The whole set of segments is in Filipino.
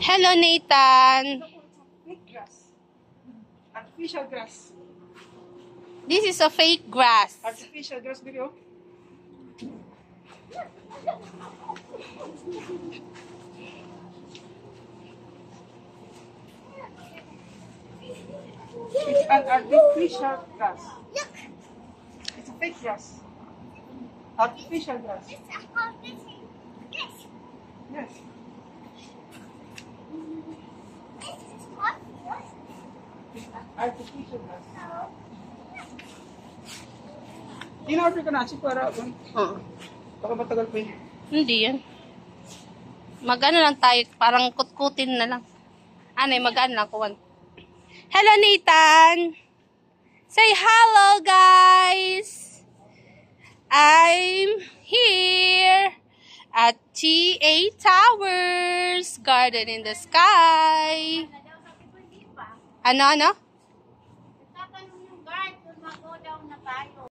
Hello, Nathan. Fake grass. Artificial grass. This is a fake grass. Artificial grass video. It's an artificial grass. It's a fake grass. Artificial grass. Yes. Artificial grass. In-order ka na si para Oo. baka matagal pa yun. Hindi yan. Magano lang tayo, parang kutkutin na lang. Ano, magano lang kuwan. Hello, Nathan! Say hello, guys! I'm here at TA Towers, Garden in the Sky. Ano, ano? Tayo.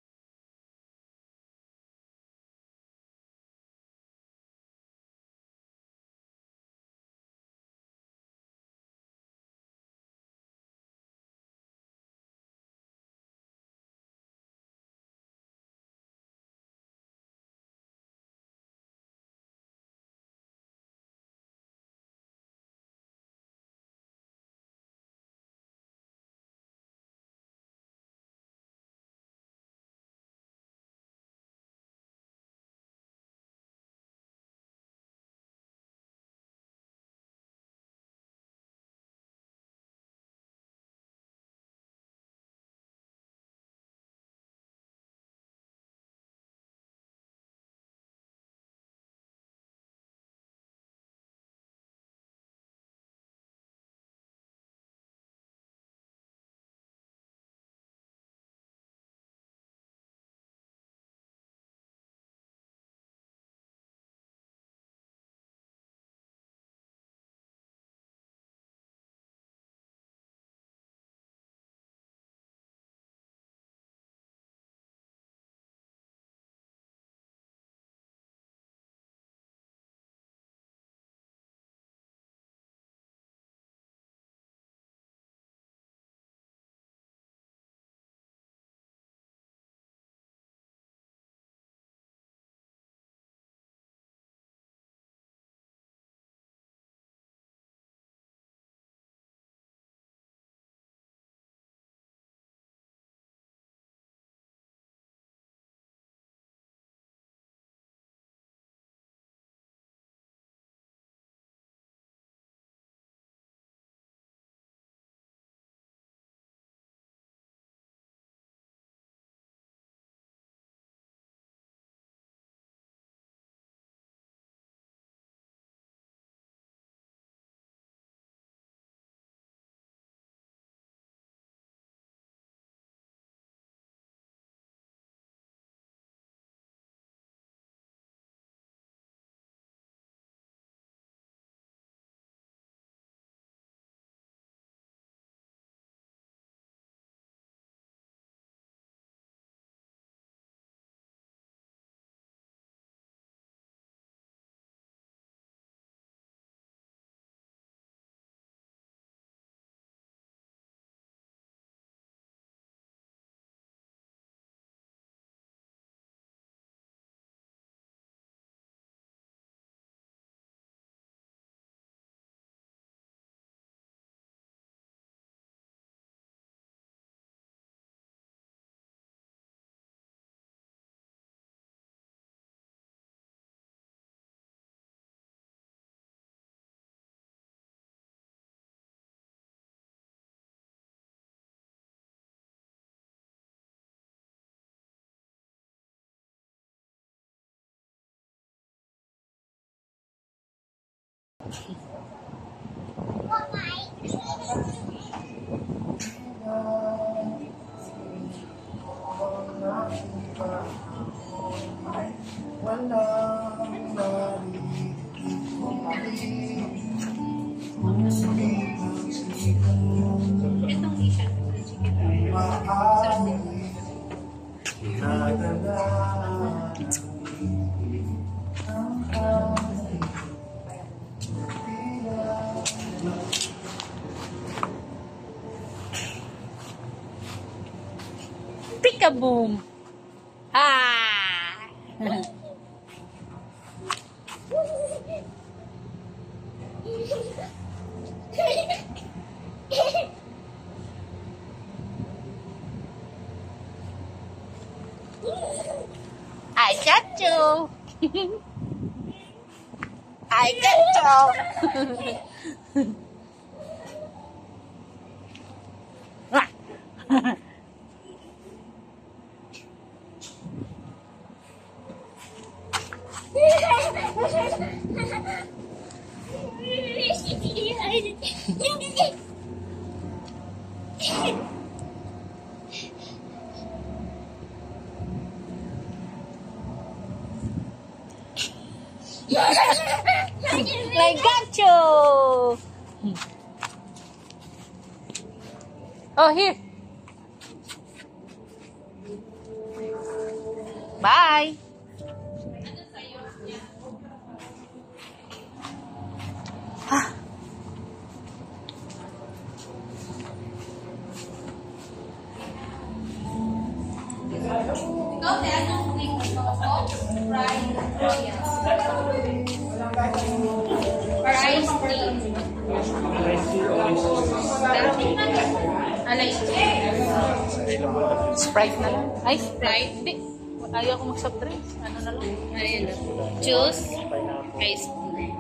Kaboom! Ah! I got you! I got you! I got! Oh, here. Bye. Sprite na lang. Ay, Sprite? Hindi. Ayaw ko mag-soft drinks. Ano na lang? Ayun. Juice. Ice tea.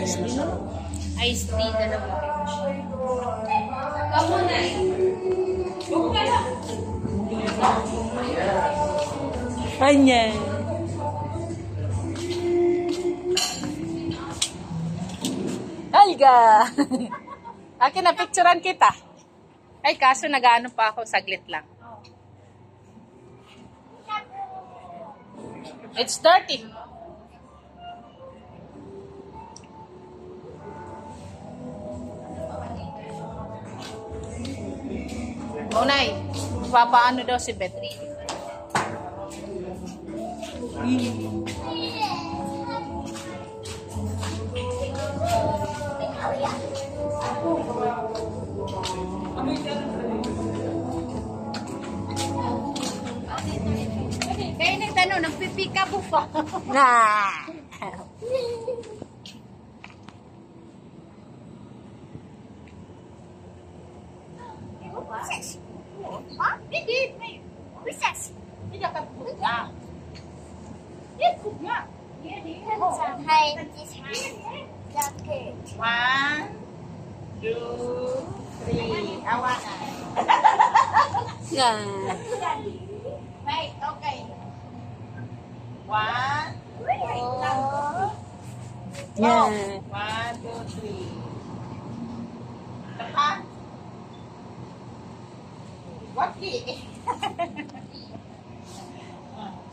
Ice lang. Ice tea na lang. Kamu na eh. Anyan. Alga! Akin na, picturean kita. Ay, kaso nag-ano pa ako, saglit lang. It's dirty. Unay, papaano daw si Beth? Kaya nagtanong, nagpipika po pa. Nah. bây giờ cầm mũi ra tiếp cùng nhá hai One, two, three. Awan. Nah. Baik, okay. One, two, yeah. One, two, three. Tepat. Wakil.